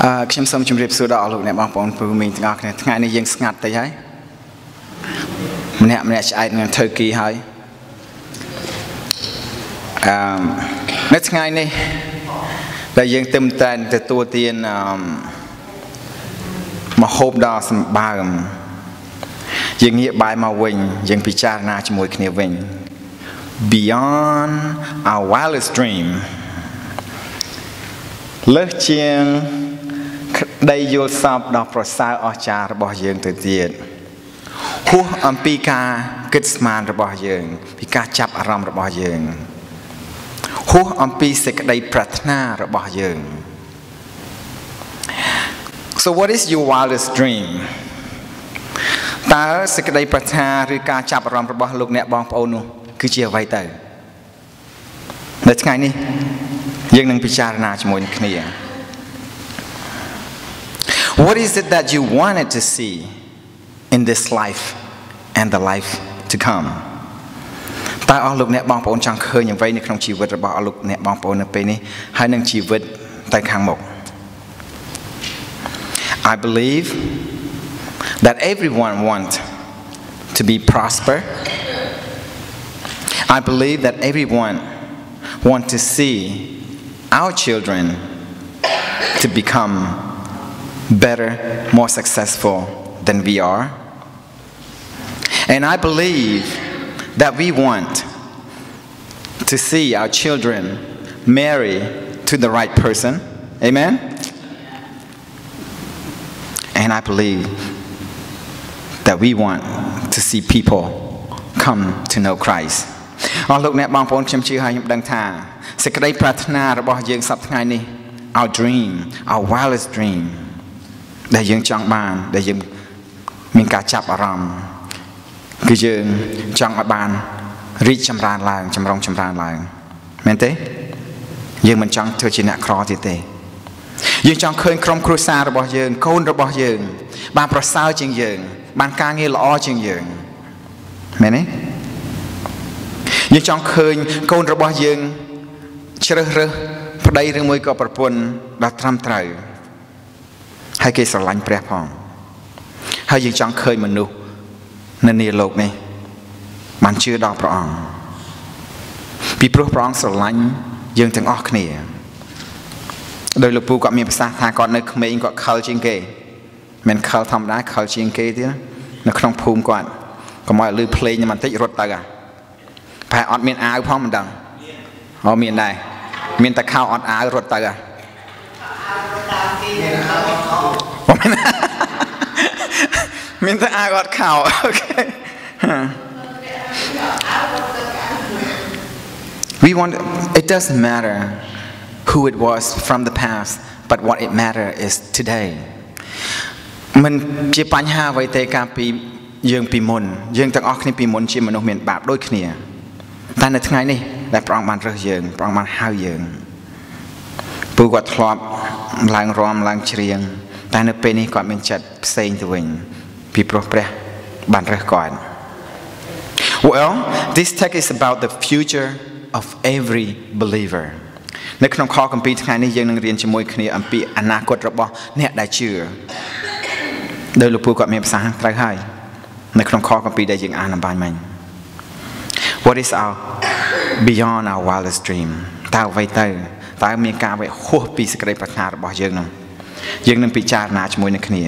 អឺខ្ញុំសូមជម្រាបសួរដល់លោកអ្នកបងប្អូនពូមីងទាំងអស់គ្នាថ្ងៃនេះយើងស្ងាត់តិចហើយម្នាក់ម្នាក់ឆ្អែតនឹងធ្វើគីហើយអឺនៅថ្ងៃនេះដែលយើងទឹមតែនទទួលទានអឺមហូបដ៏សម្បើមយើងងាកបែរមកវិញយើងពិចារណាជាមួយគ្នាវិញ beyond our wildest dream លើសជាង ក្តីយល់សប្តិដ៏ប្រសើរអស្ចារ្យរបស់យើងទៅទៀតហួសអំពីការគិតស្មានរបស់យើង ពីការចាប់អារម្មណ៍របស់យើងហួសអំពីសេចក្តីប្រាថ្នារបស់យើង So what is your wildest dream តើសេចក្តីប្រាថ្នាឬការចាប់អារម្មណ៍របស់លោកអ្នកបងប្អូននោះគឺជាអ្វីទៅនៅថ្ងៃនេះយើងនឹងពិចារណាជាមួយនឹងគ្នា What is it that you wanted to see in this life and the life to come តើអស់លោកអ្នកបងប្អូនចង់ឃើញអ្វីនៅក្នុងជីវិតរបស់អស់លោកអ្នកបងប្អូននៅពេលនេះហើយនឹងជីវិតទៅខាងមុខ I believe that everyone want to be prosper I believe that everyone want to see our children to become better, more successful than we are. And I believe that we want to see our children marry to the right person. Amen? And I believe that we want to see people come to know Christ. អស់លោកអ្នកបងប្អូនខ្ញុំជឿហើយខ្ញុំដឹងថាសេចក្តីប្រាថ្នារបស់យើងសប្តាហ៍ថ្ងៃនេះ our dream our wildest dream ដែលយើងចង់បានដែលយើងមានការចាប់អារម្មណ៍គឺយើងចង់ឲ្យបានរីកចម្រើនឡើងចម្រុងចម្រើនឡើងមែនទេយើងមិនចង់ធ្វើជាអ្នកក្រទៀតទេយើងចង់ឃើញក្រុមគ្រួសាររបស់យើងកូនរបស់យើង បានប្រសើរជាងយើង បានការងារល្អជាងយើងមែនទេយើងចង់ឃើញកូនរបស់យើងជ្រើសរើសប្តីឬមួយក៏ប្រពន្ធដ៏ត្រឹមត្រូវ ហើយគេស្រឡាញ់ព្រះផងហើយយើងចង់ឃើញមនុស្សនៅនាលោកនេះបានជឿដល់ព្រះអង្គពីព្រោះព្រះអង្គស្រឡាញ់យើងទាំងអស់គ្នាដោយលោកពូគាត់មានប្រសាសន៍ថាគាត់នៅក្មេងគាត់ខលជាងគេមិនខលធម្មតាខលជាងគេទៀតនៅក្នុងភូមិគាត់កុំឲ្យលឺភ្លេងបន្តិចរត់ទៅអាប្រហែលអត់មានអាវផងមិនដឹងអូមានដែរមានតែខោអត់អាវរត់ទៅអាមានតែអាវ អត់ខោអូខេ We want it doesn't matter who it was from the past but what it matter is today មិនជាបញ្ហាអ្វីទេកាលពីយើងពីមុនយើងទាំងអស់គ្នាពីមុនជាមនុស្សមានបាបដូចគ្នាតែនៅថ្ងៃនេះដែលព្រះអង្គបានរើសយើងព្រះអង្គបានហៅយើងពូគាត់ធ្លាប់ឡើងរំឡើងច្រៀង តែនៅពេលនេះគាត់មានចិត្តផ្សេងទៅវិញពីព្រោះព្រះបានរើសគាត់ Well this text is about the future of every believer នៅក្នុងខគម្ពីរថ្ងៃនេះយើងនឹងរៀនជាមួយគ្នាអំពីអនាគតរបស់អ្នកដែលជឿដោយលោកពូគាត់មានប្រសាសន៍ត្រូវហើយនៅក្នុងខគម្ពីរដែលយើងអានអំបញ្ញមិញ What is our beyond our wildest dream តើអ្វីទៅតើមានការអ្វីហួសពីសេចក្តីប្រាថ្នារបស់យើងនោះ យើងនឹងពិចារណាជាមួយនឹងគ្នា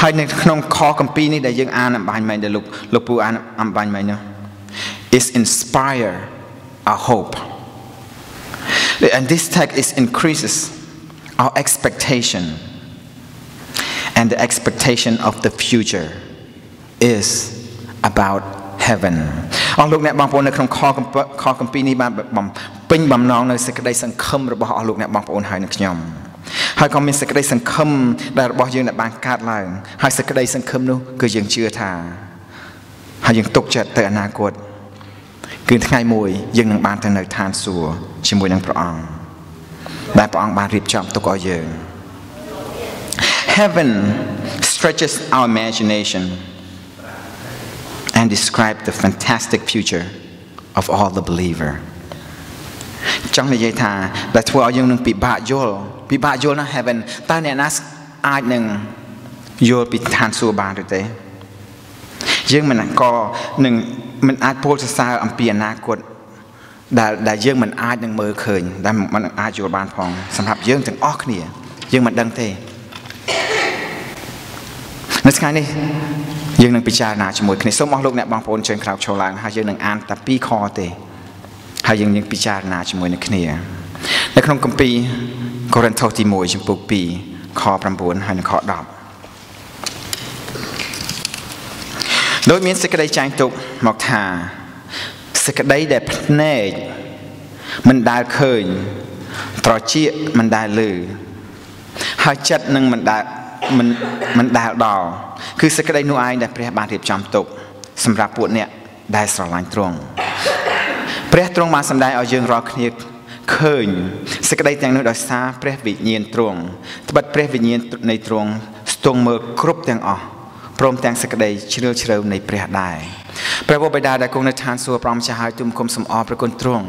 ហើយនៅក្នុងខគម្ពីរនេះដែលយើងអានអំបញ្ញមិញដែលលោកលោកពូអានអំបញ្ញមិញនោះ is inspire our hope and this text is increases our expectation and the expectation of the future is about heaven អស់លោកអ្នកបងប្អូននៅក្នុងខខកំពីនេះបានបំពេញបំណងនៅសេចក្តីសង្ឃឹមរបស់អស់លោកអ្នកបងប្អូនហើយនឹងខ្ញុំ ហើយក៏មានសេចក្តីសង្ឃឹមដែលរបស់យើងដែលបានកើតឡើងហើយសេចក្តីសង្ឃឹមនោះគឺយើងជឿថាហើយយើងទុកចិត្តទៅអនាគតគឺថ្ងៃមួយយើងនឹងបានទៅនៅឋានសួគ៌ជាមួយនឹងព្រះអង្គដែលព្រះអង្គបានរៀបចំទុកឲ្យយើង Heaven stretches our imagination and describe the fantastic future of all the believer ចង់និយាយថាដែលធ្វើឲ្យយើងនឹងពិបាកយល់ ពិបាកយល់ណាស់ heaven តើអ្នកណាអាចនឹងយល់ពីឋានសួគ៌បានឬទេយើងមិនក៏នឹងមិនអាចពោលសរសើរអំពីអនាគតដែលដែលយើងមិនអាចនឹងមើលឃើញដែលមិនអាចយល់បានផងសម្រាប់យើងទាំងអស់គ្នា យើងមិនដឹងទេនៅថ្ងៃនេះយើងនឹងពិចារណាជាមួយគ្នាសូមអស់លោកអ្នកបងប្អូនជើងក្រោកឈរឡើងហើយយើងនឹងអានតែ2ខទេហើយយើងនឹងពិចារណាជាមួយនឹងគ្នានៅក្នុងគម្ពីរ កូរិនថូសទី1ចំពុក2ខ9ហើយនិងខ10ដោយមានសេចក្តីចែងទុកមកថាសេចក្តីដែលភ្នែកមិនដែលឃើញត្រចៀកមិនដែលឮហើយចិត្តនឹងមិនដែលមិនមិនដែលដល់គឺសេចក្តីនោះឯងដែលព្រះបានរៀបចំទុកសម្រាប់ពួកអ្នកដែលស្រឡាញ់ទ្រង់ព្រះទ្រង់បានសម្ដែងឲ្យយើងរាល់គ្នា ឃើញសេចក្តីទាំងនោះដោយសារព្រះវិញ្ញាណទ្រង់ត្បិតព្រះវិញ្ញាណនៃទ្រង់ស្ទង់មើលគ្រប់ទាំងអស់ព្រមទាំងសេចក្តីជ្រាលជ្រៅនៃព្រះដែរព្រះបិតាដែលគង់នៅឋានសួគ៌ប្រំចាស់ឲ្យទុំគុំសំអរព្រះគុណទ្រង់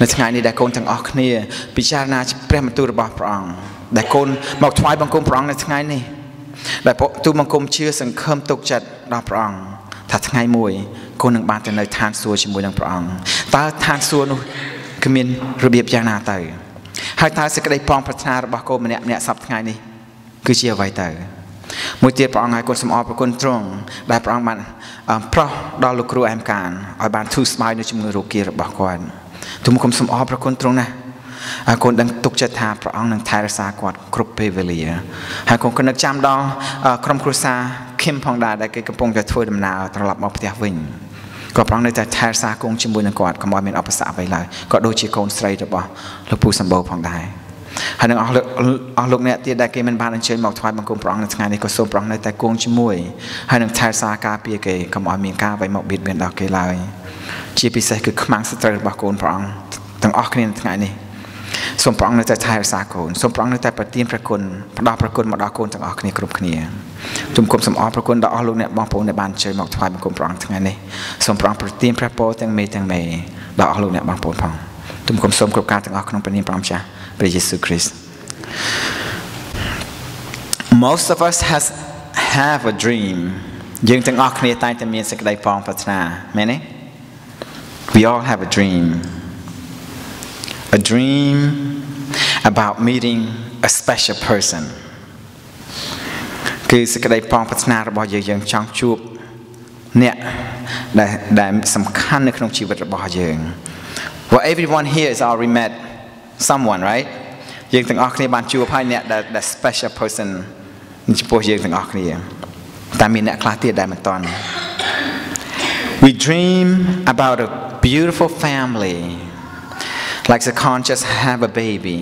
នៅថ្ងៃនេះដែលកូនទាំងអស់គ្នាពិចារណាព្រះបន្ទូលរបស់ព្រះអង្គដែលកូនមកថ្វាយបង្គំព្រះអង្គនៅថ្ងៃនេះដែលទូបង្គំជឿសង្ឃឹមទុកចិត្តដល់ព្រះអង្គថាថ្ងៃមួយកូននឹងបានទៅនៅឋានសួគ៌ជាមួយនឹងព្រះអង្គតើឋានសួគ៌នោះ គឺមានរបៀបយ៉ាងណាទៅហើយតើសេចក្តីប៉ងប្រាថ្នារបស់កូនម្នាក់ម្នាក់សប្តាហ៍ថ្ងៃនេះគឺជាអ្វីទៅមួយទៀតព្រះអង្គឲ្យកូនសំអរប្រគុណទ្រង់ដែលព្រះអង្គបានប្រោះដល់លោកគ្រូអែមកានឲ្យបានធូរស្បើយនៅជំងឺរោគារបស់គាត់ទូមកុំសំអរប្រគុណទ្រង់ណាស់ហើយកូនដឹងទុកចិត្តថាព្រះអង្គនឹងថែរក្សាគាត់គ្រប់ពេលវេលាហើយកូនគនឹកចាំដល់ក្រុមគ្រួសារឃឹមផងដែរដែលគេកំពុងតែធ្វើដំណើរត្រឡប់មកផ្ទះវិញ ក៏ព្រះអង្គនៅតែថែរក្សាគង់ជាមួយនឹងគាត់កុំឲ្យមានឧបសគ្គអ្វីឡើយក៏ដូចជាកូនស្រីរបស់លោកពូសម្បូរផងដែរហើយនឹងអស់អស់លោកអ្នកទៀតដែលគេមិនបានអញ្ជើញមកថ្វាយបង្គំព្រះអង្គនៅថ្ងៃនេះក៏សូមព្រះអង្គនៅតែគង់ជាមួយហើយនឹងថែរក្សាការពារគេកុំឲ្យមានការអ្វីមកបៀតបៀនដល់គេឡើយជាពិសេសគឺខ្មាំងសត្រូវរបស់កូនព្រះអង្គទាំងអស់គ្នានៅថ្ងៃនេះ សូមព្រះអង្គនៅតែថែរក្សាកូនសូមព្រះអង្គនៅតែប្រទានព្រះគុណផ្ដល់ព្រះគុណមកដល់កូនទាំងអស់គ្នាគ្រប់គ្នាទុំគុំសំអរព្រះគុណដល់អស់លោកអ្នកបងប្អូនដែលបានជួយមកថ្វាយបង្គំព្រះអង្គថ្ងៃនេះសូមព្រះអង្គប្រទានព្រះពរទាំងមេទាំងមេដល់អស់លោកអ្នកបងប្អូនផងទុំគុំសូមគ្រប់ការទាំងអស់ក្នុងព្រះនាមព្រះម្ចាស់ព្រះយេស៊ូវគ្រីស្ទ Most of us has have a dream យើងទាំងអស់គ្នាតែងតែមានសេចក្តីប៉ងប្រាថ្នាមែនទេ We all have a dream a dream about meeting a special person គឺសេចក្តីប៉ងប្រាថ្នារបស់យើងយើងចង់ជួបអ្នកដែលដែលសំខាន់នៅក្នុងជីវិតរបស់យើង Well everyone here is already met someone right យើងទាំងអស់គ្នាបានជួបហើយអ្នកដែល the special person ចំពោះយើងទាំងអស់គ្នាតែមានអ្នកខ្លះទៀតដែលមិនតន់ We dream about a beautiful family like the con just have a baby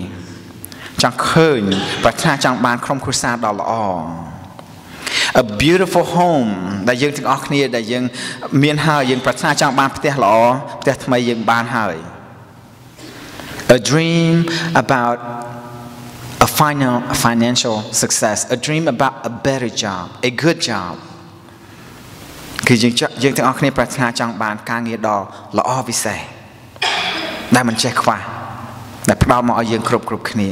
ចង់ឃើញប្រាថ្នាចង់បានក្រុមគ្រួសារដ៏ល្អ a beautiful home ដែលយើងទាំងអស់គ្នាដែលយើងមានហើយយើងប្រាថ្នាចង់បានផ្ទះល្អផ្ទះថ្មីយើងបានហើយ a dream about a final financial success a dream about a better job a good job គឺយើងយើងទាំងអស់គ្នាប្រាថ្នាចង់បានការងារដ៏ល្អពិសេសដែលមិនចេះខ្វះដែលផ្ដល់មកឲ្យយើងគ្រប់គ្រប់គ្នា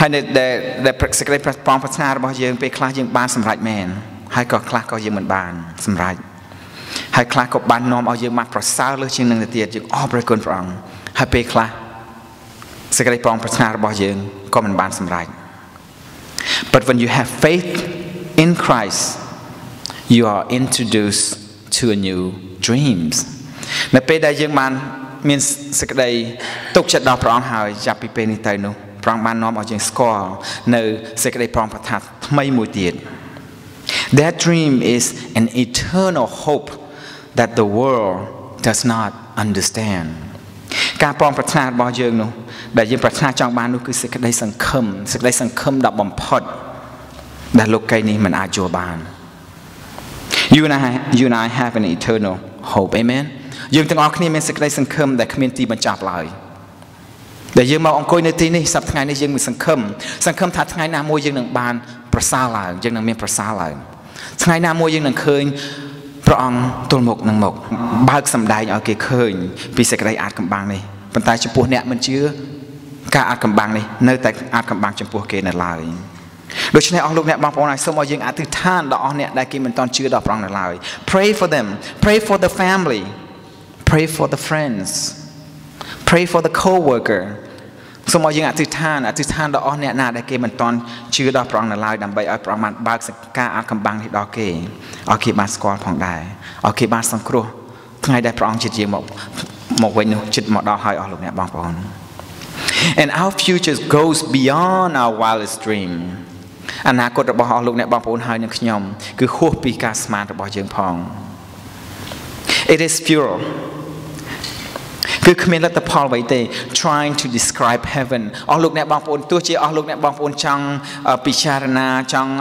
ហើយដែលដែលសេចក្តីប្រប៉ងប្រាថ្នារបស់យើងពេលខ្លះយើងបានសម្រេចមែនហើយក៏ខ្លះក៏យើងមិនបានសម្រេចហើយខ្លះក៏បាននាំឲ្យយើងបានប្រសើរលើសជាងនឹងទៅទៀតយើងអរព្រគុណព្រះអង្គហើយពេលខ្លះសេចក្តីប្រងប្រាថ្នារបស់យើងក៏មិនបានសម្រេច But when you have faith in Christ you are introduced to a new dreams នៅពេលដែលយើងបានមានសេចក្តីទុកចិត្តដល់ព្រះអង្គហើយចាប់ពីពេលនេះទៅនោះ ព្រះអង្គបាននាំឲ្យយើងស្គាល់នៅសេចក្តីប្រងប្រថាថ្មីមួយទៀត That dream is an eternal hope that the world does not understand ការប្រងប្រាថ្នារបស់យើងនោះដែលយើងប្រាថ្នាចង់បាននោះគឺសេចក្តីសង្ឃឹមសេចក្តីសង្ឃឹមដ៏បំផុតដែលលោកីយ៍នេះមិនអាចយល់បាន You and I you and I have an eternal hope amen យើងទាំងអស់គ្នាមានសេចក្តីសង្ឃឹមដែលគ្មានទីបញ្ចប់ឡើយ ដែលយើងមកអង្គុយនៅទីនេះសប្តាហ៍ថ្ងៃនេះយើងមានសង្ឃឹមសង្ឃឹមថាថ្ងៃណាមួយយើងនឹងបានប្រសើរឡើងយើងនឹងមានប្រសើរឡើងថ្ងៃណាមួយយើងនឹងឃើញព្រះអង្គទល់មុខនឹងមុខបើកសម្ដែងឲ្យគេឃើញពីសេចក្តីអាចកំបាំងនេះប៉ុន្តែចំពោះអ្នកមិនជឿការអាចកំបាំងនេះនៅតែអាចកំបាំងចំពោះគេនៅឡើយដូច្នេះអស់លោកអ្នកបងប្អូនហើយសូមឲ្យយើងអធិដ្ឋានដល់អស់អ្នកដែលគេមិនទាន់ជឿដល់ព្រះអង្គនៅឡើយ Pray for them pray for the family pray for the friends pray for the co-worker សូមឲ្យយើងអធិដ្ឋានអធិដ្ឋានដល់អស់អ្នកណាដែលគេមិនទាន់ជឿដល់ព្រះអង្គនៅឡើយដើម្បីឲ្យព្រះអង្គបានបើកសការអាចកំបាំងនេះដល់គេឲ្យគេបានស្គាល់ផងដែរឲ្យគេបានសង្គ្រោះថ្ងៃដែលព្រះអង្គជិតយើងមកមកវិញនោះជិតមកដល់ហើយអស់លោកអ្នកបងប្អូន And our future goes beyond our wildest dream អនាគតរបស់អស់លោកអ្នកបងប្អូនហើយនឹងខ្ញុំគឺហួសពីការស្មានរបស់យើងផង It is pure គឺគ្មានលទ្ធផលអ្វីទេ trying to describe heaven អស់លោកអ្នកបងប្អូនទោះជាអស់លោកអ្នកបងប្អូនចង់ពិចារណាចង់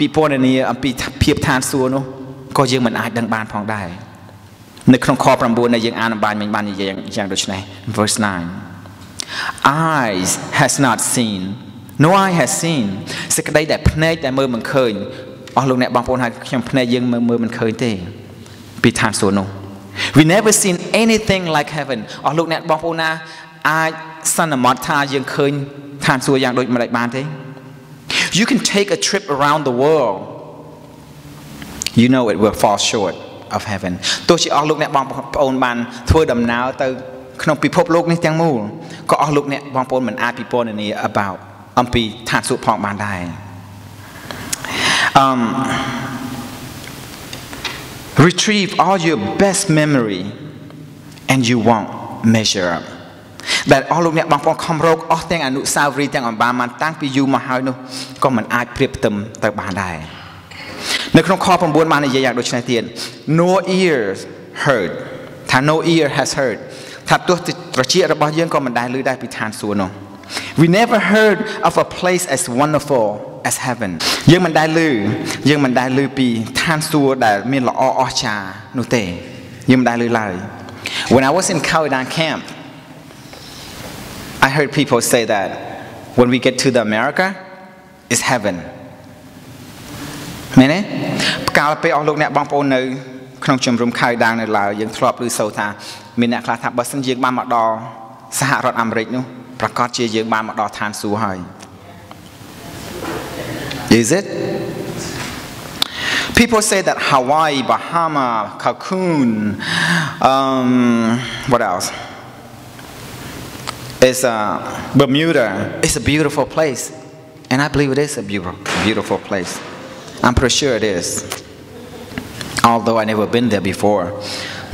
ពិពណ៌នាអំពីភាពឋានសួគ៌នោះក៏យើងមិនអាចដឹងបានផងដែរនៅក្នុងខ9ដែលយើងអានអំបញ្ញមិញបាននិយាយយ៉ាងដូចនេះ verse 9 eyes has not seen no eye has seen សេចក្តីដែលភ្នែកដែលមើលមិនឃើញអស់លោកអ្នកបងប្អូនហើយខ្ញុំភ្នែកយើងមើលមើលមិនឃើញទេ ពីឋានសួគ៌នោះ we never seen anything like heaven អស់លោកអ្នកបងប្អូនណាអាចសន្មត់ថាយើងឃើញឋានសួគ៌យ៉ាងដូចម្តេចបានទេ You can take a trip around the world you know it will fall short of heaven ទោះជាអស់លោកអ្នកបងប្អូនបានធ្វើដំណើរទៅក្នុងពិភពលោកនេះទាំងមូលក៏អស់លោកអ្នកបងប្អូនមិនអាចពិពណ៌នា about អំពីឋានសួគ៌ផងបានដែរអឺ retrieve all your best memory and you won't measure up ដែលអស់លោកអ្នកបងប្អូនខំរកអស់ទាំងអនុស្សាវរីយ៍ទាំងអំបានបានតាំងពីយូរមកហើយនោះក៏មិនអាចប្រៀបផ្ទឹមទៅបានដែរនៅក្នុងខ9បាននិយាយយ៉ាងដូចនេះទៀត no ears heard ថា no ear has heard ថាទោះត្រចៀករបស់យើងក៏មិនដែលឮដែរពីឋានសួគ៌នោះ We never heard of a place as wonderful as heaven យើងមិនដែលឮយើងមិនដែលឮពីឋានសួគ៌ដែលមានល្អអស្ចារ្យនោះទេយើងមិនដែលឮឡើយ When I was in Khao camp I heard people say that when we get to the America is heaven មែនទេកាលពេលអស់លោកអ្នកបងប្អូននៅក្នុងជំរំខៅដាងនៅឡើយយើងធ្លាប់ឮសូរថាមានអ្នកខ្លះថាបើសិនយើងបានមកដល់សហរដ្ឋអាមេរិកនោះប្រកាសជាយើងបានមកដល់ឋានសួគ៌ហើយ Is it People say that Hawaii, Bahama, Cancun, um, what else? It's uh, Bermuda. It's a beautiful place. And I believe it is a beautiful, beautiful place. I'm pretty sure it is. Although I never been there before.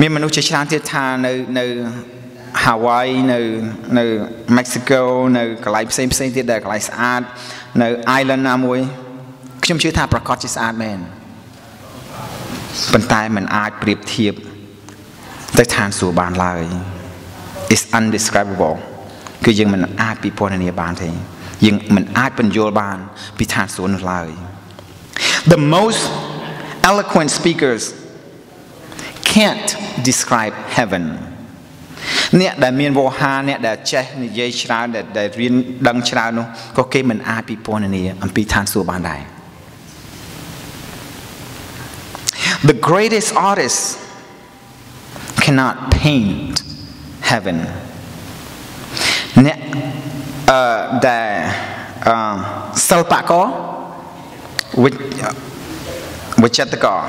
មានមនុស្សជាច្រើនទៀតថានៅនៅ Hawaii នៅនៅ Mexico នៅកន្លែងផ្សេងផ្សេងទៀតដែលកន្លែងស្អាតនៅ island ណាមួយ ខ្ញុំជឿថាប្រកាសជាស្អាតមែនប៉ុន្តែมันអាចប្រៀបធៀបទៅឋានសួគ៌បានឡើយ is undescribable គឺយើងមិនអាចពិពណ៌នាបានទេយើងមិនអាចបញ្យល់បាន ពីឋានសួគ៌នោះឡើយ The most eloquent speakers can't describe heaven អ្នកដែលមានវោហារអ្នកដែលចេះនិយាយច្រើនដែលរៀនដឹងច្រើននោះក៏គេមិនអាចពិពណ៌នាអំពីឋានសួគ៌បានដែរ The greatest artist cannot paint heaven អ្នកអឺដែលអឺសិល្បករវិវិចិត្រករ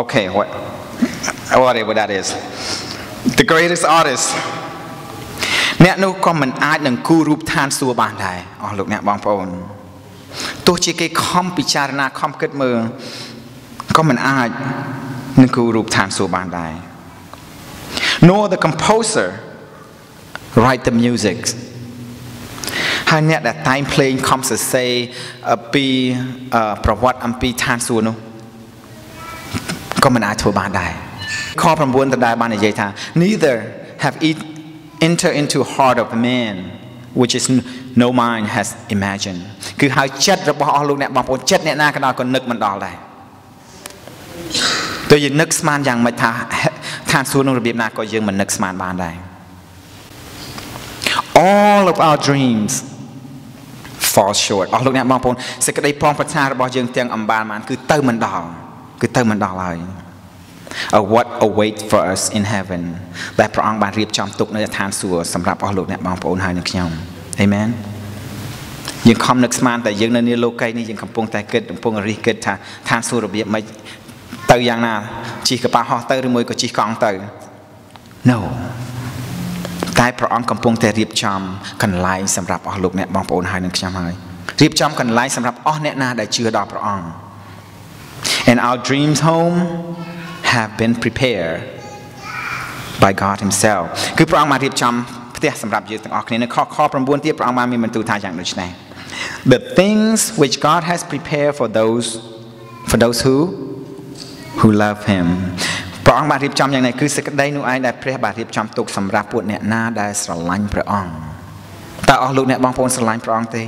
Okay what whatever that is the greatest artist អ្នកនោះក៏មិនអាចនឹងគូររូបឋានសួគ៌បានដែរអស់លោកអ្នកបងប្អូនទោះជាគេខំពិចារណាខំគិតមើល ក៏មិនអាចនឹងគូររូបឋានសួគ៌បានដែរ nor the composer write the music ហើយអ្នកដែលតែងភ្លេងខំសរសេរពីប្រវត្តិអំពីឋានសួគ៌នោះក៏មិនអាចធ្វើបានដែរខ9ដដែលបាននិយាយថា neither have it enter into heart of man which is no mind has imagined គឺហើយចិត្តរបស់អស់លោកអ្នកបងប្អូនចិត្តអ្នកណាក៏ដោយក៏នឹកមិនដល់ដែរ ទោះយើងនឹកស្មានយ៉ាងម៉េចថាឋានសួគ៌ក្នុងរបៀបណាក៏យើងមិននឹកស្មានបានដែរ all of our dreams fall short អស់លោកអ្នកបងប្អូនសេចក្តីប្រុងប្រឆារបស់យើងទាំងអំបាលបានគឺទៅមិនដល់គឺទៅមិនដល់ហើយ of what await for us in heaven ដែលព្រះអង្គបានរៀបចំទុកនៅឋានសួគ៌សម្រាប់អស់លោកអ្នកបងប្អូនហើយនឹងខ្ញុំ Amen យើងខំនឹកស្មានតែយើងនៅនេះលោកីនេះយើងកំពុងតែគិតកំពុងរិះគិតថាឋានសួគ៌របៀបម៉េច ទៅយ៉ាងណាជិះកប៉ាល់ហោះទៅឬមួយក៏ជិះកង់ទៅ No តែព្រះអង្គកំពុងតែរៀបចំកន្លែងសម្រាប់អស់លោកអ្នកបងប្អូនហើយនឹងខ្ញុំហើយរៀបចំកន្លែងសម្រាប់អស់អ្នកណាដែលជឿដល់ព្រះអង្គ And our dreams home have been prepared by God himself គឺព្រះអង្គបានរៀបចំផ្ទះសម្រាប់យើងទាំងអស់គ្នានៅខខ9ទៀតព្រះអង្គបានមានបន្ទូលថាយ៉ាងដូចនេះ The things which God has prepared for those for those who who love him ព្រះអង្គបានរៀបចំយ៉ាងនេះគឺសេចក្តីនោះឯងដែលព្រះបានរៀបចំទុកសម្រាប់ពួកអ្នកណាដែលស្រឡាញ់ព្រះអង្គតើអស់លោកអ្នកបងប្អូនស្រឡាញ់ព្រះអង្គទេ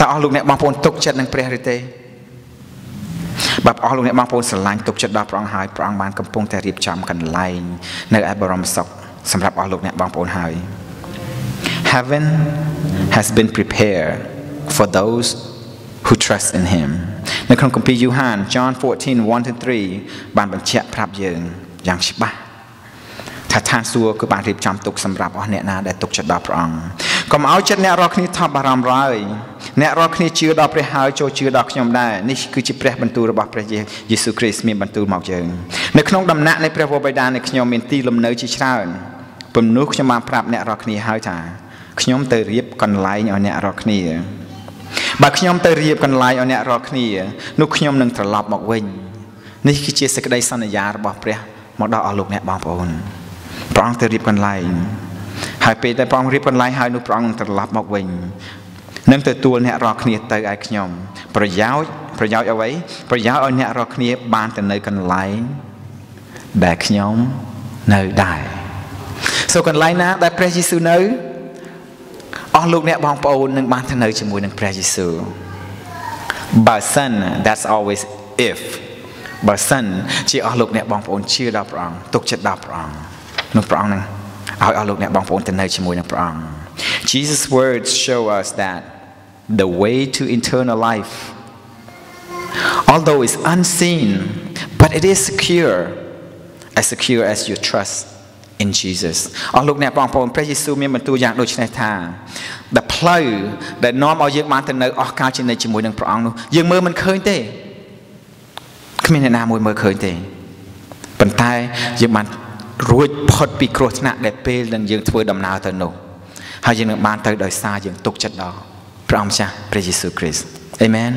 តើអស់លោកអ្នកបងប្អូនទុកចិត្តនឹងព្រះឬទេបើអស់លោកអ្នកបងប្អូនស្រឡាញ់ទុកចិត្តដល់ព្រះអង្គហើយព្រះអង្គបានកំពុងតែរៀបចំកន្លែងនៅឯបរមសុខសម្រាប់អស់លោកអ្នកបងប្អូនហើយ Heaven has been prepared for those who trust in him នៅក្នុងគម្ពីរយូហាន John 14:1-3បានបញ្ជាក់ប្រាប់យើងយ៉ាងច្បាស់ថាឋានសួគ៌គឺបានរៀបចំទុកសម្រាប់អស់អ្នកណាដែលទុកចិត្តដល់ព្រះអង្គកុំឲ្យចិត្តអ្នករាល់គ្នាថប់បារម្ភឡើយអ្នករាល់គ្នាជឿដល់ព្រះហើយចូលជឿដល់ខ្ញុំដែរនេះគឺជាព្រះបន្ទូលរបស់ព្រះយេស៊ូវគ្រីស្ទមានបន្ទូលមកយើងនៅក្នុងដំណាក់នៃព្រះវរបិតានៃខ្ញុំមានទីលំនៅជាច្រើនពំនោះខ្ញុំបានប្រាប់អ្នករាល់គ្នាហើយថាខ្ញុំទៅរៀបកន្លែងឲ្យអ្នករាល់គ្នា បើខ្ញុំទៅរៀបកន្លែងឲ្យអ្នករាល់គ្នានោះខ្ញុំនឹងត្រឡប់មកវិញនេះគឺជាសេចក្តីសន្យារបស់ព្រះមកដល់អស់លោកអ្នកបងប្អូនព្រះអង្គទៅរៀបកន្លែងហើយពេលដែលព្រះអង្គរៀបកន្លែងហើយនោះព្រះអង្គនឹងត្រឡប់មកវិញនឹងទទួលអ្នករាល់គ្នាទៅឯខ្ញុំប្រយោជន៍ប្រយោជន៍អ្វីប្រយោជន៍ឲ្យអ្នករាល់គ្នាបានទៅនៅកន្លែងដែលខ្ញុំនៅដែរសូកន្លែងណាដែលព្រះយេស៊ូវនៅ អស់លោកអ្នកបងប្អូននឹងបានទៅនៅជាមួយនឹងព្រះយេស៊ូវបើសិន that's always if បើសិនជាអស់លោកអ្នកបងប្អូនជឿដល់ព្រះអង្គទុកចិត្តដល់ព្រះអង្គនោះព្រះអង្គនឹងឲ្យអស់លោកអ្នកបងប្អូនទៅនៅជាមួយនឹងព្រះអង្គ Jesus words show us that the way to eternal life although it's unseen but it is secure as secure as your trust in Jesus អស់លោកអ្នកបងប្អូនព្រះយេស៊ូវមានបន្ទូលយ៉ាងដូចនេះថាដែលផ្លូវដែលនាំឲ្យយើងបានទៅនៅអស់កលជានិច្ចជាមួយនឹងព្រះអង្គនោះយើងមើលមិនឃើញទេគ្មានអ្នកណាមួយមើលឃើញទេប៉ុន្តែយើងបានរួចផុតពីគ្រោះថ្នាក់ដែលពេលដែលយើងធ្វើដំណើរទៅនោះហើយយើងនឹងបានទៅដោយសារយើងទុកចិត្តដល់ព្រះអង្គម្ចាស់ព្រះយេស៊ូវគ្រីស្ទអេមែន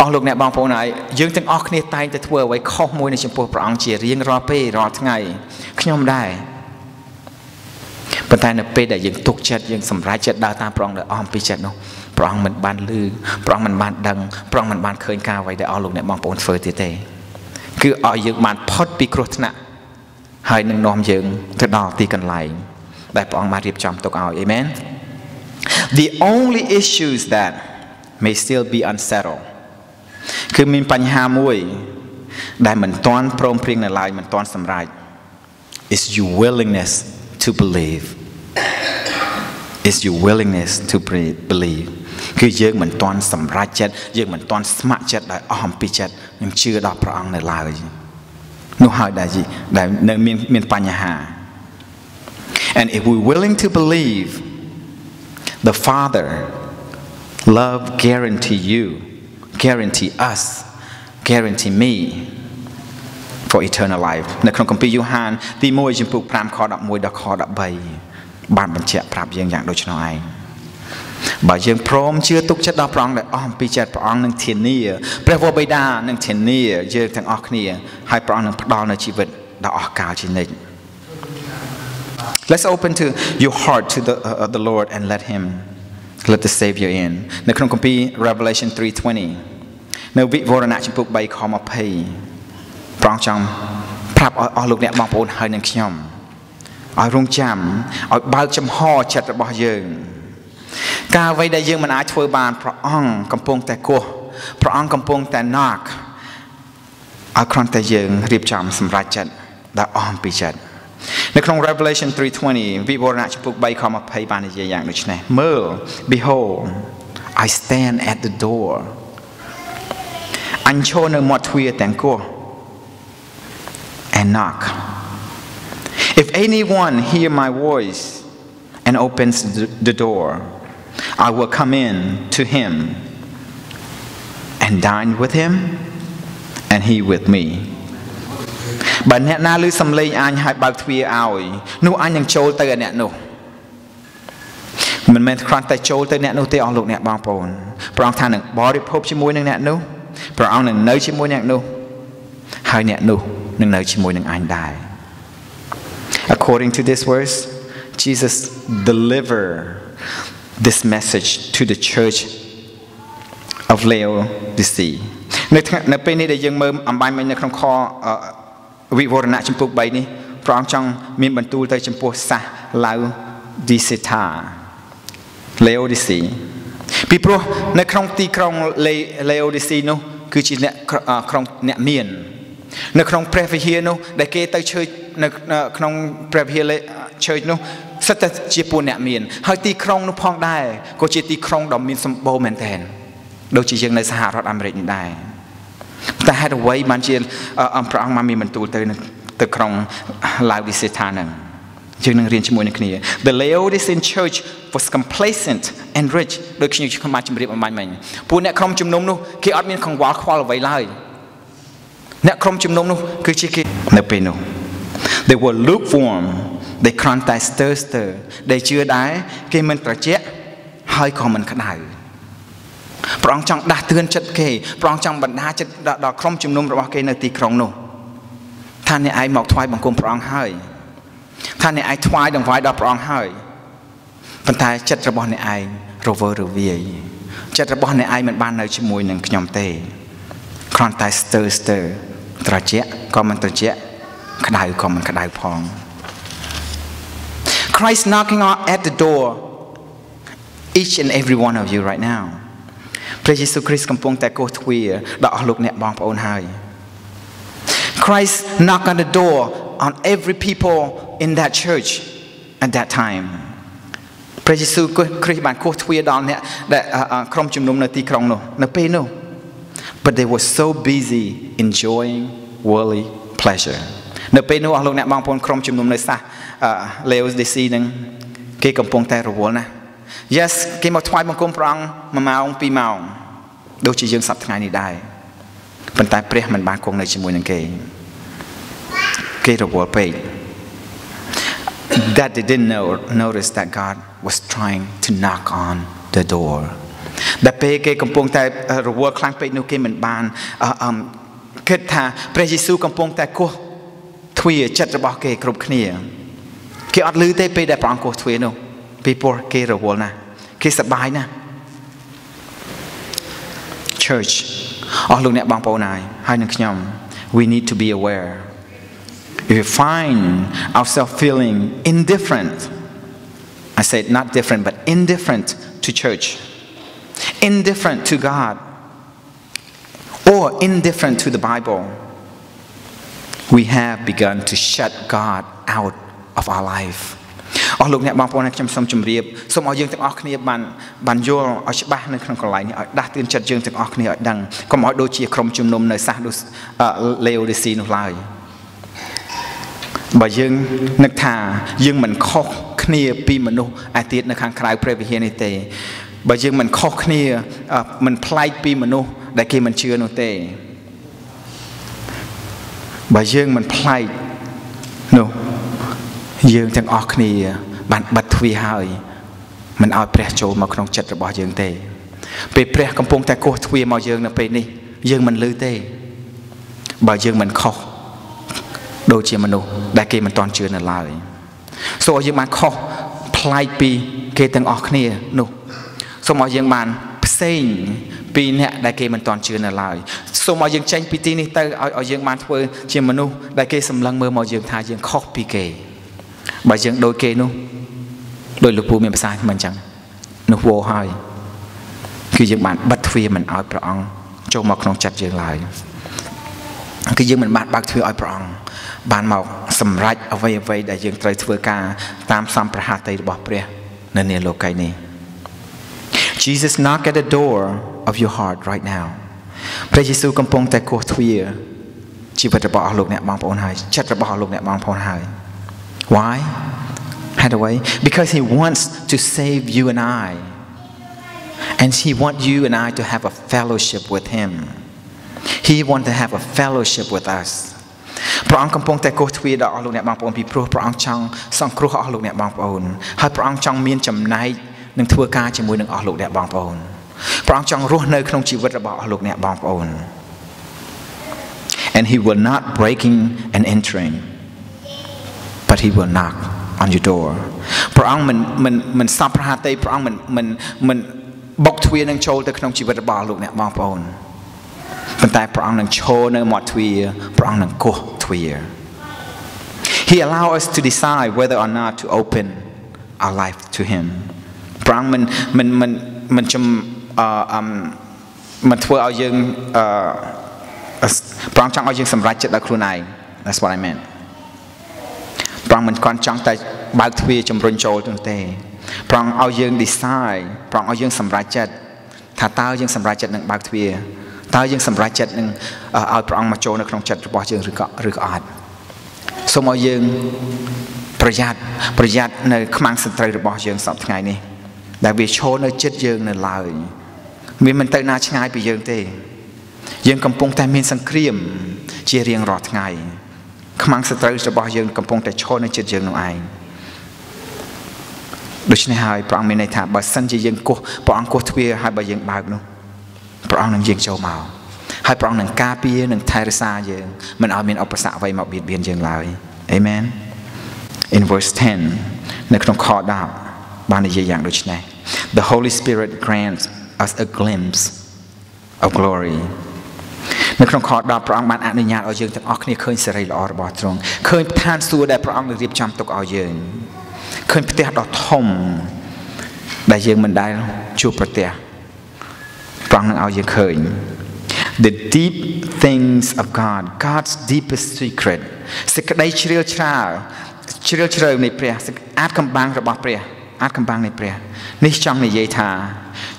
អស់លោកអ្នកបងប្អូនហើយយើងទាំងអស់គ្នាតែងតែធ្វើអ្វីខុសមួយនៅចំពោះព្រះអង្គជារៀងរាល់ពេលរាល់ថ្ងៃខ្ញុំដែរប៉ុន្តែនៅពេលដែលយើងទុកចិត្តយើងសម្រេចចិត្តដើរតាមព្រះអង្គដោយអស់អំពីចិត្តនោះព្រះអង្គមិនបានលឺព្រះអង្គមិនបានដឹងព្រះអង្គមិនបានឃើញការអ្វីដែលអស់លោកអ្នកបងប្អូនធ្វើទៀតទេគឺឲ្យយើងបានផុតពីគ្រោះថ្នាក់ហើយនឹងនាំយើងទៅដល់ទីកន្លែងដែលព្រះអង្គបានរៀបចំទុកឲ្យអេមែន The only issues that may still be unsettled គឺមានបញ្ហាមួយដែលមិនទាន់ព្រមព្រៀងនៅឡើយមិនទាន់សម្រេច is your willingness to believe is your willingness to believe គឺយើងមិនទាន់សម្រេចចិត្តយើងមិនទាន់ស្ម័គ្រចិត្តដោយអស់អំពីចិត្តនឹងជឿដល់ព្រះអង្គនៅឡើយនោះហើយដែលដែលនៅមានមានបញ្ហា and if we willing to believe the father love guarantee you guarantee us guarantee me for eternal life នៅក្នុងគម្ពីរយូហានទី1ចំពុក5ខ11ដល់ខ13បានបញ្ជាក់ប្រាប់យើងយ៉ាងដូចនោះឯងបើយើងព្រមជឿទុកចិត្តដល់ព្រះអង្គដែលអស់អំពីចិត្តព្រះអង្គនឹងធានាព្រះវរបិតានឹងធានាយើងទាំងអស់គ្នាហើយព្រះអង្គនឹងផ្ដល់នូវជីវិតដ៏អស្ចារ្យជានិច្ច Let's open to your heart to the uh, the Lord and let him let the savior in នៅក្នុងគម្ពីរ Revelation 3:20 នៅវិវរណៈចំពុក3ខ20ព្រះអង្គចង់ប្រាប់អស់លោកអ្នកបងប្អូនហើយនឹងខ្ញុំឲ្យរងចាំឲ្យបើកចំហចិត្តរបស់យើង ការអ្វីដែលយើងមិនអាចធ្វើបានព្រះអង្គកំពុងតែគោះព្រះអង្គកំពុងតែ knock ឲ្យគ្រាន់តែយើងរៀបចំសម្រេចចិត្តដែលអមពីចិត្ត នៅក្នុង Revelation 3:20វិវរណៈចំពុក3ខ20បាននិយាយយ៉ាងដូចនេះមើល behold I stand at the door អញឈរនៅមាត់ទ្វារទាំងគោះ and knock if anyone hear my voice and opens the door I will come in to him and dine with him and he with me បើអ្នកណាឮសំឡេងអញហើយបើកទ្វារឲ្យនោះអញនឹងចូលទៅឯអ្នកនោះមិនមែនគ្រាន់តែចូលទៅអ្នកនោះទេអស់លោកអ្នកបងប្អូនព្រះអង្គថានឹងបរិភោគជាមួយនឹងអ្នកនោះព្រះអង្គនឹងនៅជាមួយអ្នកនោះហើយអ្នកនោះនឹងនៅជាមួយនឹងអញដែរ According to this verse Jesus deliver this message to the church of Laodicea នៅនៅពេលនេះដែលយើងមើលអំបញ្ញមិញនៅក្នុងខ វិវរណៈចំពុក3នេះព្រះអង្គចង់មានបន្ទូលទៅចំពោះសាសឡៅឌីសេថាលេអូឌីស៊ីពីព្រោះនៅក្នុងទីក្រុងលេអូឌីស៊ីនោះ គឺជាអ្នកក្រុងអ្នកមាននៅក្នុងព្រះវិហារនោះដែលគេទៅជើចនៅក្នុងព្រះវិហារជើចនោះសិតតែជាពួកអ្នកមានហើយទីក្រុងនោះផងដែរក៏ជាទីក្រុងដ៏មានសម្បូរមែនទែនដូចជាយើងនៅសហរដ្ឋអាមេរិកនេះដែរ តែហេតុអ្វីបានជាព្រះអង្គបានមានបន្ទូលទៅទៅក្រុងឡាវឌីសេថាហ្នឹងយើងនឹងរៀនជាមួយនឹងគ្នា The Laodicean church was complacent and rich ដូចខ្ញុំខ្ញុំបានជម្រាបអំបញ្ញមិញពួកអ្នកក្រុមជំនុំនោះគេអត់មានកង្វល់ខ្វល់អ្វីឡើយអ្នកក្រុមជំនុំនោះគឺជាគេនៅពេលនោះ They were lukewarm they គ្រាន់តែ stir stir ដែលជឿដែរគេមិនត្រជាក់ហើយក៏មិនក្តៅ ព្រះអង្គចង់ដាស់តឿនចិត្តគេព្រះអង្គចង់បណ្ដាចិត្តដល់ក្រុមជំនុំរបស់គេនៅទីក្រុងនោះថាអ្នកឯងមកថ្វាយបង្គំព្រះអង្គហើយថាអ្នកឯងថ្វាយដង្វាយដល់ព្រះអង្គហើយប៉ុន្តែចិត្តរបស់អ្នកឯងរវើរវាយចិត្តរបស់អ្នកឯងមិនបាននៅជាមួយនឹងខ្ញុំទេគ្រាន់តែ stir stir ត្រជាក់ក៏មិនត្រជាក់ក្តៅក៏មិនក្តៅផង Christ knocking at the door each and every one of you right now ព្រះយេស៊ូវគ្រីស្ទកំពុងតែគោះទ្វារដល់អស់លោកអ្នកបងប្អូនហើយ Christ knock on the door on every people in that church at that time ព្រះយេស៊ូវគ្រីស្ទបានគោះទ្វារដល់អ្នកដែលក្រុមជំនុំនៅទីក្រុងនោះនៅពេលនោះ but they were so busy enjoying worldly pleasure នៅពេលនោះអស់លោកអ្នកបងប្អូនក្រុមជំនុំនៅសាស Laodicea នឹងគេកំពុងតែរវល់ណាស់ Yes គេមកថ្វាយបង្គំព្រះអង្គ1ម៉ោង2ម៉ោងដូចជាយើងសប្តាហ៍ថ្ងៃនេះដែរប៉ុន្តែព្រះមិនបានគង់នៅជាមួយនឹងគេគេរវល់ពេក that they didn't know notice that God was trying to knock on the door ដែលពេលគេកំពុងតែរវល់ខ្លាំងពេកនោះគេមិនបានអឺគិតថាព្រះយេស៊ូវកំពុងតែគោះទ្វារចិត្តរបស់គេគ្រប់គ្នាគេអត់ឮទេពេលដែលព្រះអង្គគោះទ្វារនោះពីព្រោះគេរវល់ណាស់ គេសប្បាយណាស់ church អស់លោកអ្នកបងប្អូនហើយហើយនឹងខ្ញុំ we need to be aware if you find ourselves feeling indifferent I said not different but indifferent to church indifferent to God or indifferent to the Bible we have begun to shut God out of our life អស់លោកអ្នកបងប្អូនខ្ញុំសូមជម្រាបសូមឲ្យយើងទាំងអស់គ្នាបានបានយល់ឲ្យច្បាស់នៅក្នុងកន្លែងនេះឲ្យដាស់តឿនចិត្តយើងទាំងអស់គ្នាឲ្យដឹងកុំឲ្យដូចជាក្រុមជំនុំនៅសាសលេអូឌីស៊ីនោះឡើយបើយើងនឹកថាយើងមិនខុសគ្នាពីមនុស្សឯទៀតនៅខាងក្រៅព្រះវិហារនេះទេបើយើងមិនខុសគ្នាមិនប្លែកពីមនុស្សដែលគេមិនជឿនោះទេបើយើងមិនប្លែកនោះ យើងទាំងអស់គ្នា បានបិទទ្វារហើយមិនឲ្យព្រះចូលមកក្នុងចិត្តរបស់យើងទេ ពេលព្រះកំពុងតែគោះទ្វារមកយើងនៅពេលនេះ យើងមិនលឺទេ បើយើងមិនខុសដូចជាមនុស្សដែលគេមិនទាន់ជឿនៅឡើយសូមឲ្យយើងបានខុសប្លែកពីគេទាំងអស់គ្នានោះសូមឲ្យយើងបានផ្សេងពីអ្នកដែលគេមិនទាន់ជឿនៅឡើយសូមឲ្យយើងចេញពីទីនេះទៅឲ្យយើងបានធ្វើជាមនុស្សដែលគេសម្លឹងមើលមកយើងថាយើងខុសពីគេ បើយើងដូចគេនោះដោយលោកពូមានភាសាមិនអញ្ចឹងនោះវោហើយគឺយើងបានបិទទ្វារមិនឲ្យព្រះអង្គចូលមកក្នុងចិត្តយើងឡើយគឺយើងមិនបានបើកទ្វារឲ្យព្រះអង្គបានមកសម្រេចអ្វីអ្វីដែលយើងត្រូវធ្វើការតាមសំប្រហាតីរបស់ព្រះនៅនាលោកីនេះ Jesus knock at the door of your heart right now ព្រះយេស៊ូវកំពុងតែគោះទ្វារជីវិតរបស់អស់លោកអ្នកបងប្អូនហើយចិត្តរបស់អស់លោកអ្នកបងប្អូនហើយ Why ហេតុអ្វី Because he wants to save you and I and he want you and I to have a fellowship with him he want to have a fellowship with us ព្រះអង្គកំពុងតែគោះទ្វារដល់អស់លោកអ្នកបងប្អូនពីព្រោះព្រះអង្គចង់សង្គ្រោះអស់លោកអ្នកបងប្អូនហើយព្រះអង្គចង់មានចំណែកនឹងធ្វើការជាមួយនឹងអស់លោកអ្នកបងប្អូនព្រះអង្គចង់រស់នៅក្នុងជីវិតរបស់អស់លោកអ្នកបងប្អូន and he will not breaking and entering but he will knock on your door ព្រះអង្គមិនមិនមិនសពប្រហាតីព្រះអង្គមិនមិនមិនបុកទ្វារនឹងចូលទៅក្នុងជីវិតរបស់លោកអ្នកបងប្អូនប៉ុន្តែព្រះអង្គនឹងឈរនៅមាត់ទ្វារព្រះអង្គនឹងគោះទ្វារ He allow us to decide whether or not to open our life to him ព្រះអង្គមិនមិនមិនមិនចំអឺមិនធ្វើឲ្យយើងអឺព្រះអង្គចង់ឲ្យយើងសម្រេចចិត្តដោយខ្លួនឯង That's what I meant ព្រះអង្គមិនគាត់ចង់តែបើកទ្វារជំរុញចូលនោះទេព្រះអង្គឲ្យយើង decide ព្រះអង្គឲ្យយើងសម្រេចចិត្តថាតើយើងសម្រេចចិត្តនឹងបើកទ្វារតើយើងសម្រេចចិត្តនឹងឲ្យព្រះអង្គមកចូលនៅក្នុងចិត្តរបស់យើងឬក៏ឬក៏អត់សូមឲ្យយើងប្រយ័ត្នប្រយ័ត្ននៅខ្មាំងសត្រូវរបស់យើងសពថ្ងៃនេះដែលវាឈរនៅចិត្តយើងនៅឡើយវាមិនទៅណាឆ្ងាយពីយើងទេ យើងកំពុងតែមានសង្គ្រាម ជារៀងរាល់ថ្ងៃ ខ្មាំងសត្រូវរបស់យើងកំពុងតែឈរនៅចិត្តយើងនោះឯងដូច្នេះហើយព្រះអង្គមានន័យថាបើសិនជាយើងគោះព្រះអង្គគោះទ្វារហើយបើយើងបើកនោះព្រះអង្គនឹងយើងចូលមកហើយព្រះអង្គនឹងការពារនិងថែរក្សាយើងមិនឲ្យមានឧបសគ្គអ្វីមកបៀតបៀនយើងឡើយ Amen in verse 10នៅក្នុងខ10បាននិយាយយ៉ាងដូចនេះ The Holy Spirit grants us a glimpse of glory នៅក្នុងខ10ព្រះអង្គបានអនុញ្ញាតឲ្យយើងទាំងអស់គ្នាឃើញសេរីល្អរបស់ទ្រង់ឃើញឋានសួគ៌ដែលព្រះអង្គនឹងរៀបចំទុកឲ្យយើងឃើញផ្ទះដ៏ធំដែលយើងមិនដែលជួបប្រទះព្រះអង្គនឹងឲ្យយើងឃើញ the deep things of God God's deepest secret សេចក្តីជ្រាលជ្រៅជ្រាលជ្រៅនៃព្រះអាចកំបាំងរបស់ព្រះអាចកំបាំងនៃព្រះនេះចង់និយាយថា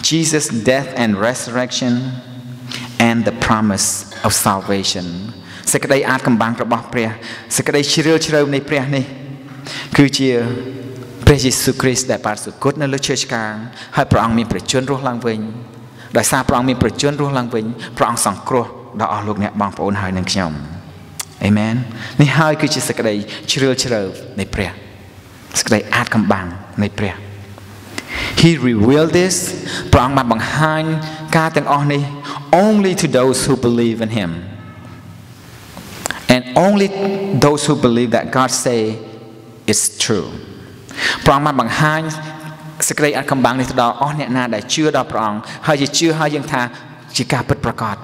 Jesus death and resurrection and the promise of salvation សេចក្តីអាចកំបាំងរបស់ព្រះសេចក្តីជ្រាលជ្រៅនៃព្រះនេះគឺជាព្រះយេស៊ូវគ្រីស្ទដែលបានសុគតនៅលើឈើឆ្កាងហើយព្រះអង្គមានប្រជញ្ញរស់ឡើងវិញដោយសារព្រះអង្គមានប្រជញ្ញរស់ឡើងវិញព្រះអង្គសង្គ្រោះដល់អស់លោកអ្នកបងប្អូនហើយនឹងខ្ញុំអេមែននេះហើយគឺជាសេចក្តីជ្រាលជ្រៅនៃព្រះសេចក្តីអាចកំបាំងនៃព្រះ He revealed this ព្រះអង្គបានបង្ហាញការទាំងអស់នេះ only to those who believe in him and only those who believe that God say is true ព្រះអង្គបានបង្ហាញសេចក្តីអាចកំបាំងនេះទៅដល់អស់អ្នកណាដែលជឿដល់ព្រះអង្គហើយជាជឿហើយយើងថាជាការពិតប្រាកដ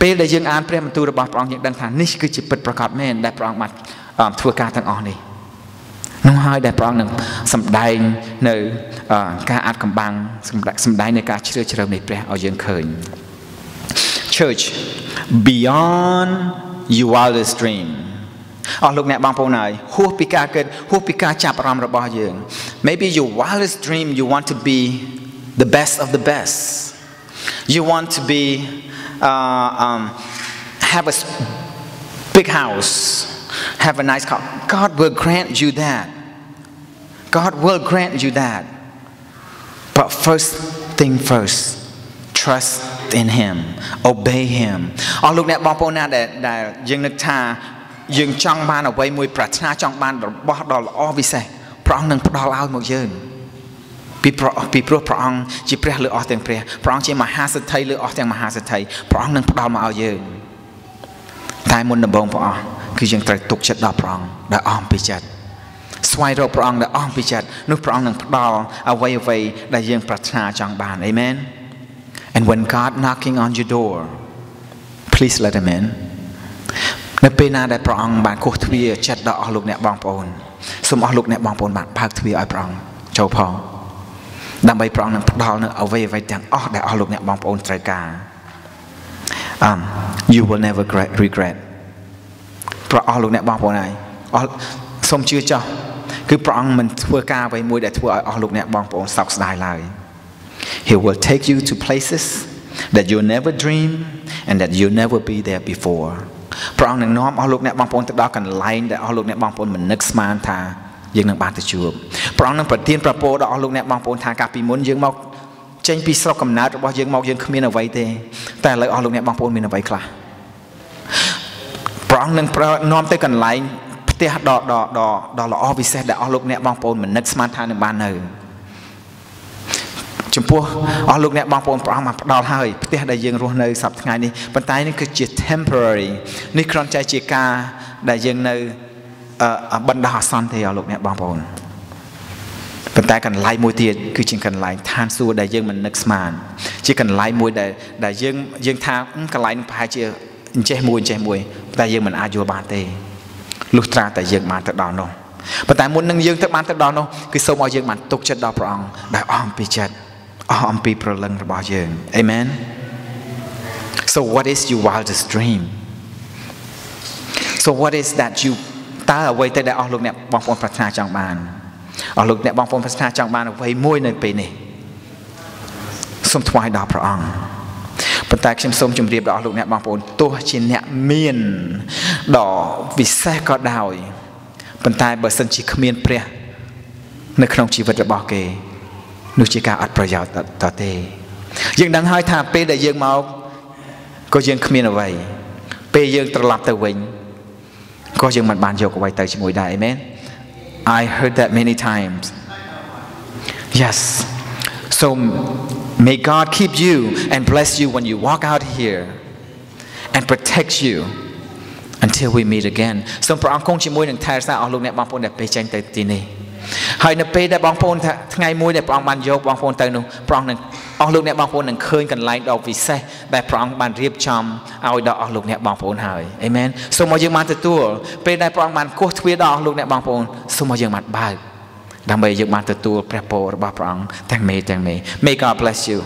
ពេលដែលយើងអានព្រះបន្ទូលរបស់ព្រះអង្គយើងដឹងថានេះគឺជាពិតប្រាកដមែនដែលព្រះអង្គបានធ្វើការទាំងអស់នេះ នោះហើយដែលព្រះអង្គនឹងសម្ដែងនៅការអាចកំបាំងសម្ដែងនៅការជ្រាលជ្រៅនៃព្រះឲ្យយើងឃើញ Church beyond your wildest dream អស់លោកអ្នកបងប្អូនហើយហួសពីការគិតហួសពីការចាប់អារម្មណ៍របស់យើង maybe your wildest dream you want to be the best of the best you want to be uh, um, have a big house Have a nice car God will grant you that God will grant you that but first thing first trust in him obey him អស់លោកអ្នកបងប្អូនណាដែលដែលយើងនឹកថាយើងចង់បានអ្វីមួយប្រាថ្នាចង់បានរបស់ដ៏ល្អពិសេសព្រះអង្គនឹងផ្ដល់ឲ្យមកយើងពីព្រោះពីព្រោះព្រះអង្គជាព្រះលើអស់ទាំងព្រះព្រះអង្គជាមហាសិទ្ធិលើអស់ទាំងមហាសិទ្ធិព្រះអង្គនឹងផ្ដល់មកឲ្យយើងតែមុនដំបូងព្រះអង្គ គឺយើងត្រូវទុកចិត្តដល់ព្រះអង្គដែលអស់ពីចិត្តស្វែងរកព្រះអង្គដែលអស់ពីចិត្តនោះព្រះអង្គនឹងផ្ដល់អ្វីអ្វីដែលយើងប្រាថ្នាចង់បានអេមែន And when God knocking on your door please let him in នៅពេលណាដែលព្រះអង្គបានគោះទ្វារចិត្តដល់អស់លោកអ្នកបងប្អូនសូមអស់លោកអ្នកបងប្អូនបានបើកទ្វារឲ្យព្រះអង្គចូលផងដើម្បីព្រះអង្គនឹងផ្ដល់នៅអ្វីអ្វីទាំងអស់ដែលអស់លោកអ្នកបងប្អូនត្រូវការ um you will never regret ប្រអស់លោកអ្នកបងប្អូនហើយអស់សូមជឿចោះគឺព្រះអង្គមិនធ្វើការអ្វីមួយដែលធ្វើឲ្យអស់លោកអ្នកបងប្អូនសោកស្ដាយឡើយ He will take you to places that you never dream and that you never be there before ព្រះអង្គនឹងនាំអស់លោកអ្នកបងប្អូនទៅដល់កន្លែងដែលអស់លោកអ្នកបងប្អូនមិននឹកស្មានថាយើងនឹងបានទៅជួបព្រះអង្គនឹងប្រទានប្រពោដល់អស់លោកអ្នកបងប្អូនថាកាលពីមុនយើងមកចេញពីស្រុកកំណើតរបស់យើងមកយើងគ្មានអ្វីទេតែឥឡូវអស់លោកអ្នកបងប្អូនមានអ្វីខ្លះ ព្រះអង្គនឹងនាំទៅកន្លែងផ្ទះដ៏ដ៏ដ៏ដ៏ល្អពិសេសដែលអស់លោកអ្នកបងប្អូនមិននឹកស្មានថានឹងបាននៅចំពោះអស់លោកអ្នកបងប្អូនព្រះអង្គបានផ្ដល់ហើយផ្ទះដែលយើងរស់នៅសប្តាហ៍ថ្ងៃនេះប៉ុន្តែនេះគឺជា temporary នេះគ្រាន់តែជាការដែលយើងនៅបណ្ដោះអាសន្នទេអស់លោកអ្នកបងប្អូនប៉ុន្តែកន្លែងមួយទៀតគឺជាកន្លែងឋានសួគ៌ដែលយើងមិននឹកស្មាន ជាកន្លែងមួយដែលដែលយើងយើងថាកន្លែងនឹងប្រហែលជាអញ្ចេះមួយអញ្ចេះមួយ តែយើងមិនអាចយល់បានទេលុះត្រាតែយើងបានទៅដល់នោះប៉ុន្តែមុននឹងយើងទៅបានទៅដល់នោះគឺសូមឲ្យយើងបានទុកចិត្តដល់ព្រះអង្គដែលអស់អំពីចិត្តអស់អំពីប្រលឹងរបស់យើង Amen So what is your wildest dream So what is that you តើអ្វីទៅដែលអស់លោកអ្នកបងប្អូនប្រាថ្នាចង់បានអស់លោកអ្នកបងប្អូនប្រាថ្នាចង់បានអ្វីមួយនៅពេលនេះសូមថ្វាយដល់ព្រះអង្គ ប៉ុន្តែខ្ញុំសូមជម្រាបដល់អស់លោកអ្នកបងប្អូនទោះជាអ្នកមានដ៏វិសេសក៏ដោយប៉ុន្តែបើសិនជាគ្មានព្រះ នៅក្នុងជីវិតរបស់គេនោះជាការអត់ប្រយោជន៍តទេយើងដឹងហើយថាពេលដែលយើងមកក៏យើងគ្មានអ្វីពេលយើងត្រឡប់ទៅវិញក៏យើងមិនបានយកអ្វីទៅជាមួយដែរអេមែន I heard that many times yes so may God keep you and bless you when you walk out here and protect you until we meet again សូមព្រះអង្គគង់ជាមួយនឹងថែរក្សាអស់លោកអ្នកបងប្អូនដែលពេលចេញទៅទីនេះហើយនៅពេលដែលបងប្អូនថ្ងៃមួយដែលព្រះអង្គបានយកបងប្អូនទៅនោះព្រះអង្គនឹងអស់លោកអ្នកបងប្អូននឹងឃើញកន្លែងដ៏វិសេសដែលព្រះអង្គបានរៀបចំឲ្យដល់អស់លោកអ្នកបងប្អូនហើយអេមែនសូមឲ្យយើងបានទទួលពេលដែលព្រះអង្គបានគោះទ្វារដល់អស់លោកអ្នកបងប្អូនសូមឲ្យយើងបានបើក ដើម្បីយើងបានទទួលព្រះពររបស់ព្រះអង្គទាំងមេទាំងមេ May God bless you